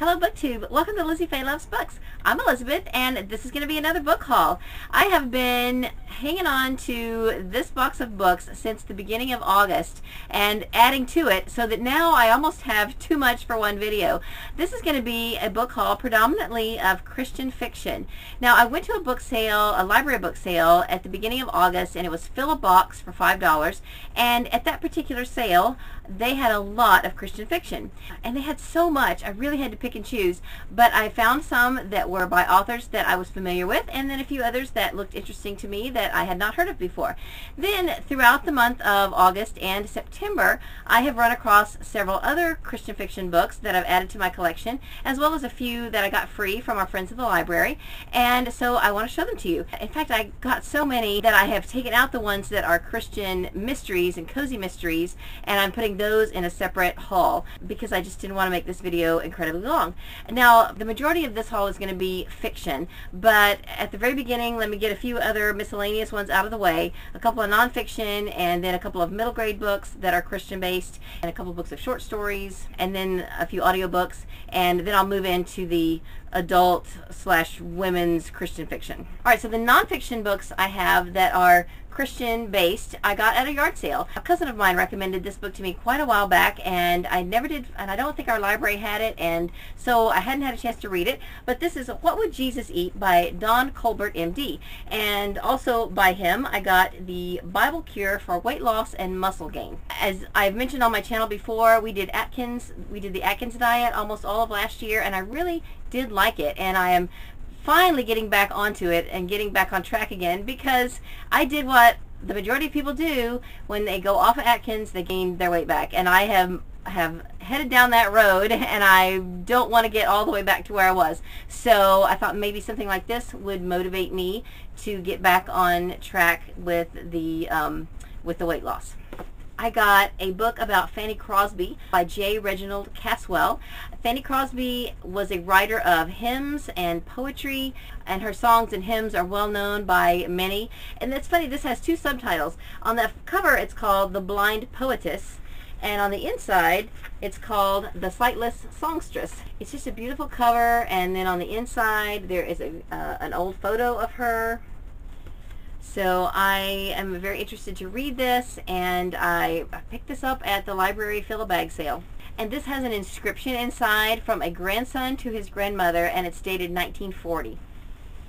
Hello BookTube. Welcome to Lizzie Faye Loves Books. I'm Elizabeth and this is going to be another book haul. I have been hanging on to this box of books since the beginning of August and adding to it so that now I almost have too much for one video. This is going to be a book haul predominantly of Christian fiction. Now I went to a book sale, a library book sale at the beginning of August and it was fill a box for $5 and at that particular sale they had a lot of Christian fiction and they had so much I really had to pick pick and choose, but I found some that were by authors that I was familiar with, and then a few others that looked interesting to me that I had not heard of before. Then, throughout the month of August and September, I have run across several other Christian fiction books that I've added to my collection, as well as a few that I got free from our friends at the library, and so I want to show them to you. In fact, I got so many that I have taken out the ones that are Christian mysteries and cozy mysteries, and I'm putting those in a separate haul because I just didn't want to make this video incredibly long. Now, the majority of this haul is going to be fiction, but at the very beginning, let me get a few other miscellaneous ones out of the way, a couple of nonfiction, and then a couple of middle grade books that are Christian-based, and a couple of books of short stories, and then a few audiobooks, and then I'll move into the adult slash women's Christian fiction. All right, so the nonfiction books I have that are Christian based I got at a yard sale. A cousin of mine recommended this book to me quite a while back and I never did and I don't think our library had it and so I hadn't had a chance to read it but this is What Would Jesus Eat by Don Colbert MD and also by him I got the Bible Cure for Weight Loss and Muscle Gain. As I've mentioned on my channel before we did Atkins we did the Atkins diet almost all of last year and I really did like it and I am finally getting back onto it and getting back on track again because I did what the majority of people do when they go off of Atkins they gain their weight back and I have have headed down that road and I don't want to get all the way back to where I was so I thought maybe something like this would motivate me to get back on track with the um, with the weight loss. I got a book about Fanny Crosby by J. Reginald Caswell. Fanny Crosby was a writer of hymns and poetry, and her songs and hymns are well known by many. And it's funny, this has two subtitles. On the cover, it's called The Blind Poetess, and on the inside it's called The Sightless Songstress. It's just a beautiful cover and then on the inside there is a, uh, an old photo of her so I am very interested to read this and I picked this up at the library fill-a-bag sale. And this has an inscription inside from a grandson to his grandmother and it's dated 1940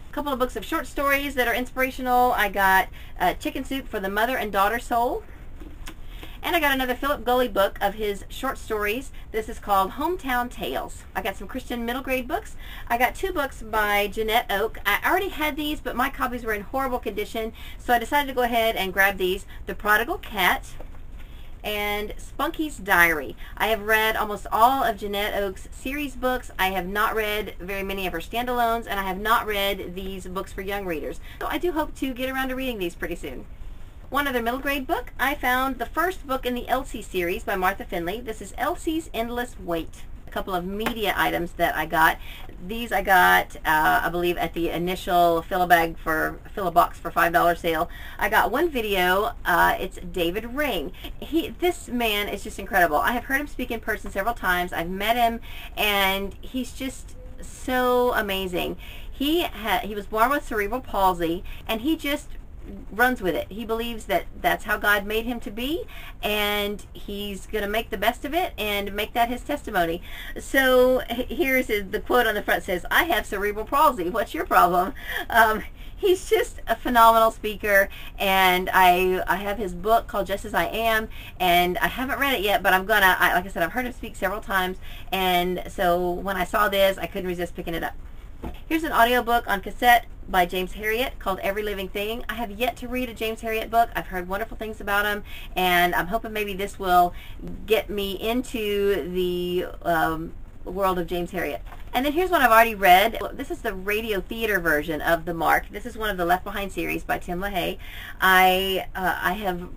A couple of books of short stories that are inspirational. I got uh, Chicken Soup for the Mother and Daughter Soul. And I got another Philip Gulley book of his short stories. This is called Hometown Tales. I got some Christian middle grade books. I got two books by Janette Oke. I already had these, but my copies were in horrible condition, so I decided to go ahead and grab these. The Prodigal Cat and Spunky's Diary. I have read almost all of Janette Oke's series books. I have not read very many of her standalones, and I have not read these books for young readers. So I do hope to get around to reading these pretty soon. One other middle grade book, I found the first book in the Elsie series by Martha Finley. This is Elsie's Endless Wait. A couple of media items that I got. These I got, uh, I believe, at the initial fill a bag for fill a box for five dollar sale. I got one video. Uh, it's David Ring. He, this man is just incredible. I have heard him speak in person several times. I've met him, and he's just so amazing. He he was born with cerebral palsy, and he just runs with it. He believes that that's how God made him to be, and he's going to make the best of it and make that his testimony. So here's the quote on the front says, I have cerebral palsy. What's your problem? Um, he's just a phenomenal speaker, and I I have his book called Just As I Am, and I haven't read it yet, but I'm gonna. I, like I said, I've heard him speak several times, and so when I saw this, I couldn't resist picking it up. Here's an audiobook on cassette by James Herriot called Every Living Thing. I have yet to read a James Herriot book. I've heard wonderful things about him, and I'm hoping maybe this will get me into the um, world of James Herriot. And then here's one I've already read. This is the radio theater version of The Mark. This is one of the Left Behind series by Tim LaHaye. I, uh, I have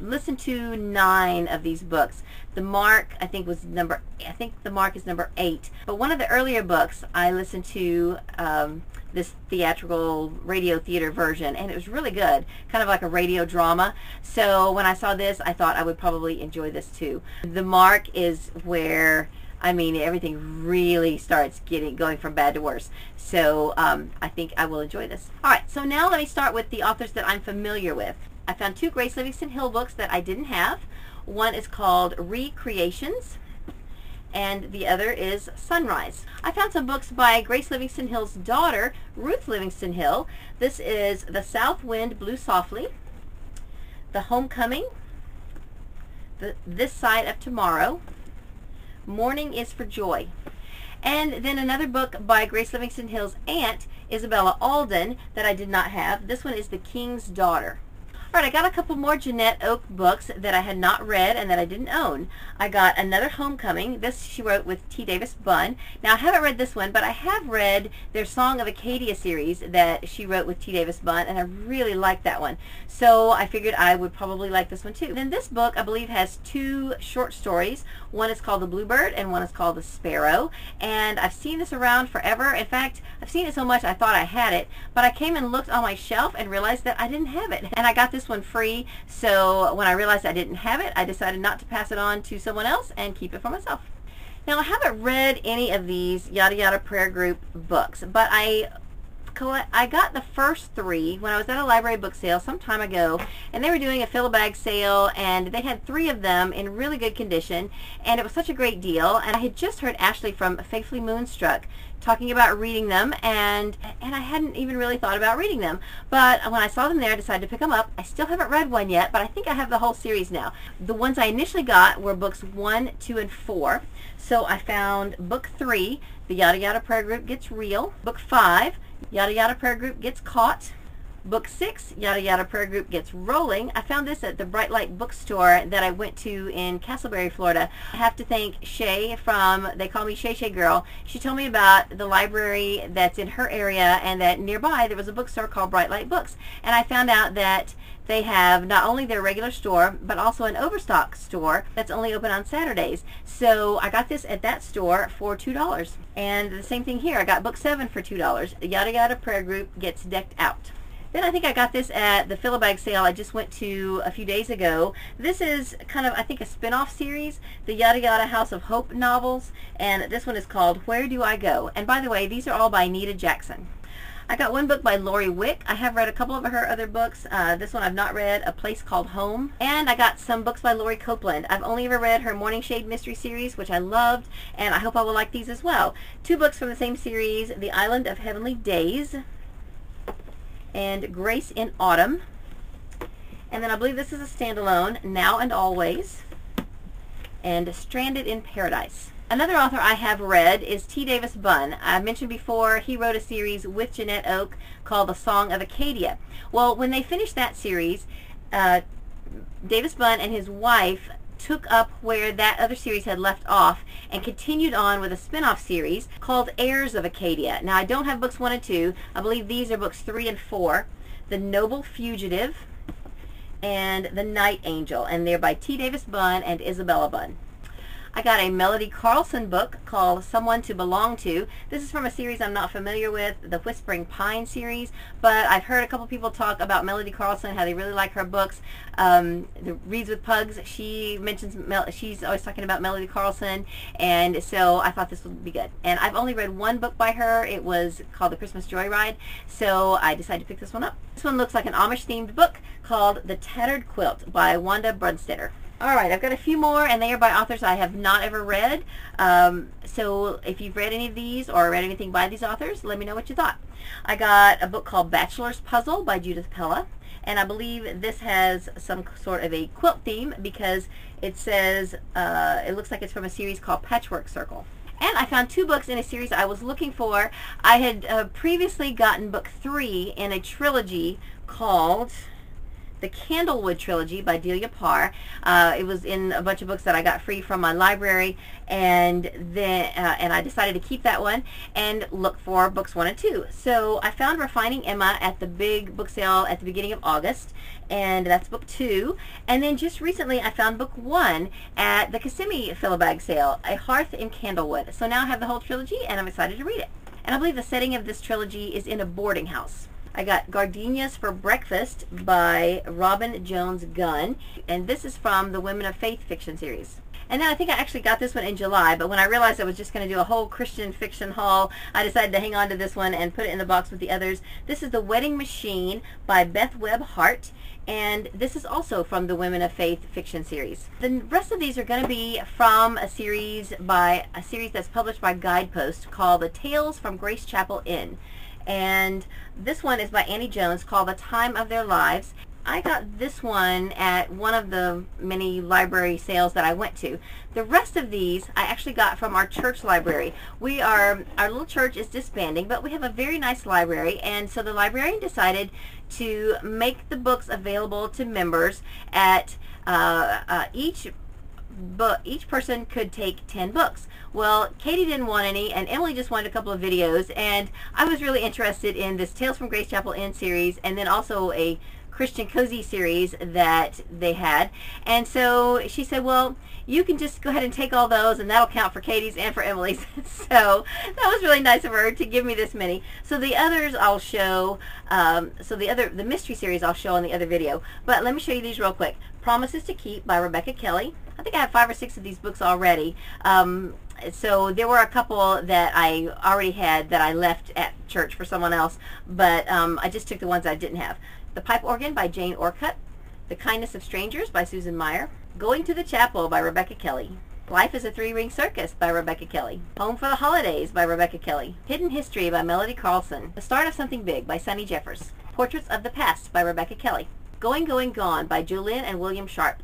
listened to nine of these books. The Mark, I think, was number, I think The Mark is number eight. But one of the earlier books I listened to um, this theatrical radio theater version, and it was really good, kind of like a radio drama. So when I saw this, I thought I would probably enjoy this too. The Mark is where I mean, everything really starts getting going from bad to worse. So um, I think I will enjoy this. All right, so now let me start with the authors that I'm familiar with. I found two Grace Livingston Hill books that I didn't have. One is called Recreations, and the other is Sunrise. I found some books by Grace Livingston Hill's daughter, Ruth Livingston Hill. This is The South Wind Blew Softly, The Homecoming, the, This Side of Tomorrow, Morning is for Joy. And then another book by Grace Livingston Hill's aunt, Isabella Alden, that I did not have. This one is The King's Daughter. All right, I got a couple more Janette Oke books that I had not read and that I didn't own. I got another Homecoming. This she wrote with T. Davis Bunn. Now, I haven't read this one, but I have read their Song of Acadia series that she wrote with T. Davis Bunn, and I really liked that one. So I figured I would probably like this one too. Then this book, I believe, has two short stories. One is called The Bluebird, and one is called The Sparrow. And I've seen this around forever. In fact, I've seen it so much I thought I had it, but I came and looked on my shelf and realized that I didn't have it. And I got this this one free. So when I realized I didn't have it, I decided not to pass it on to someone else and keep it for myself. Now I haven't read any of these Yada Yada Prayer Group books, but I I got the first three when I was at a library book sale some time ago, and they were doing a fill-a-bag sale, and they had three of them in really good condition, and it was such a great deal. And I had just heard Ashley from Faithfully Moonstruck talking about reading them and and I hadn't even really thought about reading them. But when I saw them there I decided to pick them up. I still haven't read one yet but I think I have the whole series now. The ones I initially got were books one two and four. So I found book three the Yada Yada Prayer Group Gets Real book five Yada Yada Prayer Group Gets Caught Book 6, Yada Yada Prayer Group Gets Rolling. I found this at the Bright Light bookstore that I went to in Casselberry, Florida. I have to thank Shay from, they call me Shay Shay Girl. She told me about the library that's in her area and that nearby there was a bookstore called Bright Light Books. And I found out that they have not only their regular store, but also an overstock store that's only open on Saturdays. So I got this at that store for $2. And the same thing here. I got book 7 for $2. Yada Yada Prayer Group gets decked out. Then I think I got this at the Fill-A-Bag sale I just went to a few days ago. This is kind of, I think, a spin-off series, the Yada Yada House of Hope novels, and this one is called Where Do I Go? And by the way, these are all by Neta Jackson. I got one book by Lori Wick. I have read a couple of her other books. Uh, this one I've not read, A Place Called Home. And I got some books by Lori Copeland. I've only ever read her Morning Shade Mystery Series, which I loved, and I hope I will like these as well. Two books from the same series, The Island of Heavenly Daze, and Grace in Autumn. And then I believe this is a standalone, Now and Always, and Stranded in Paradise. Another author I have read is T. Davis Bunn. I mentioned before he wrote a series with Janette Oke called The Song of Acadia. Well, when they finished that series, uh, Davis Bunn and his wife took up where that other series had left off and continued on with a spin-off series called Heirs of Acadia. Now, I don't have books 1 and 2. I believe these are books 3 and 4. The Noble Fugitive and The Night Angel, and they're by T. Davis Bunn and Isabella Bunn. I got a Melody Carlson book called Someone to Belong To. This is from a series I'm not familiar with, the Whispering Pine series, but I've heard a couple people talk about Melody Carlson, how they really like her books. Um, the Reads with Pugs, she mentions, Mel she's always talking about Melody Carlson, and so I thought this would be good. And I've only read one book by her. It was called The Christmas Joyride, so I decided to pick this one up. This one looks like an Amish-themed book called The Tattered Quilt by Wanda Brunstetter. All right, I've got a few more, and they are by authors I have not ever read. Um, so if you've read any of these or read anything by these authors, let me know what you thought. I got a book called Bachelor's Puzzle by Judith Pella, and I believe this has some sort of a quilt theme because it says, uh, it looks like it's from a series called Patchwork Circle. And I found two books in a series I was looking for. I had uh, previously gotten book three in a trilogy called the Candlewood Trilogy by Delia Parr. Uh, it was in a bunch of books that I got free from my library, and then uh, and I decided to keep that one and look for books one and two. So I found Refining Emma at the big book sale at the beginning of August, and that's book two. And then just recently I found book one at the Kissimmee Fill-A-Bag sale, A Hearth in Candlewood. So now I have the whole trilogy, and I'm excited to read it. And I believe the setting of this trilogy is in a boarding house. I got Gardenias for Breakfast by Robin Jones Gunn, and this is from the Women of Faith fiction series. And then I think I actually got this one in July, but when I realized I was just going to do a whole Christian fiction haul, I decided to hang on to this one and put it in the box with the others. This is The Wedding Machine by Beth Webb Hart, and this is also from the Women of Faith fiction series. The rest of these are going to be from a series by a series that's published by Guidepost called The Tales from Grace Chapel Inn. And this one is by Annie Jones called The Time of Their Lives. I got this one at one of the many library sales that I went to. The rest of these I actually got from our church library. We are, our little church is disbanding, but we have a very nice library, and so the librarian decided to make the books available to members at uh, uh, each but each person could take 10 books. Well, Katie didn't want any, and Emily just wanted a couple of videos, and I was really interested in this Tales from Grace Chapel Inn series, and then also a Christian Cozy series that they had. And so she said, well, you can just go ahead and take all those and that'll count for Katie's and for Emily's. so that was really nice of her to give me this many. So the others I'll show, um, so the other, the mystery series I'll show on the other video. But let me show you these real quick. Promises to Keep by Rebecca Kelly. I think I have five or six of these books already. Um, so there were a couple that I already had that I left at church for someone else, but um, I just took the ones I didn't have. The Pipe Organ by Jane Orcutt. The Kindness of Strangers by Susan Meyer. Going to the Chapel by Rebecca Kelly. Life is a Three-Ring Circus by Rebecca Kelly. Home for the Holidays by Rebecca Kelly. Hidden History by Melody Carlson. The Start of Something Big by Sunni Jeffers. Portraits of the Past by Rebecca Kelly. Going, Going, Gone by Julian and William Sharp.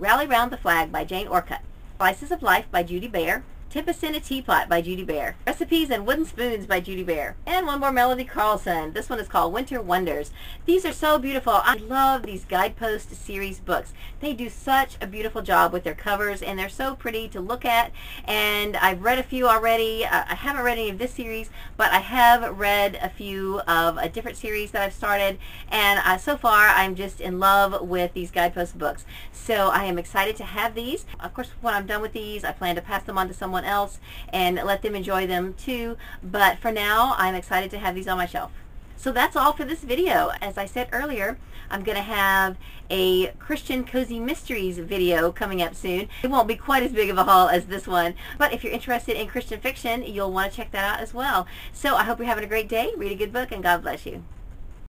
Rally Round the Flag by Jane Orcutt. Slices of Life by Judy Baer. Tempest in a Teapot by Judy Baer. Recipes and Wooden Spoons by Judy Baer. And one more Melody Carlson. This one is called Winter Wonders. These are so beautiful. I love these Guidepost series books. They do such a beautiful job with their covers and they're so pretty to look at. And I've read a few already. Uh, I haven't read any of this series, but I have read a few of a different series that I've started. And uh, so far, I'm just in love with these Guidepost books. So I am excited to have these. Of course, when I'm done with these, I plan to pass them on to someone someone else and let them enjoy them too. But for now, I'm excited to have these on my shelf. So that's all for this video. As I said earlier, I'm going to have a Christian Cozy Mysteries video coming up soon. It won't be quite as big of a haul as this one, but if you're interested in Christian fiction, you'll want to check that out as well. So I hope you're having a great day. Read a good book, and God bless you.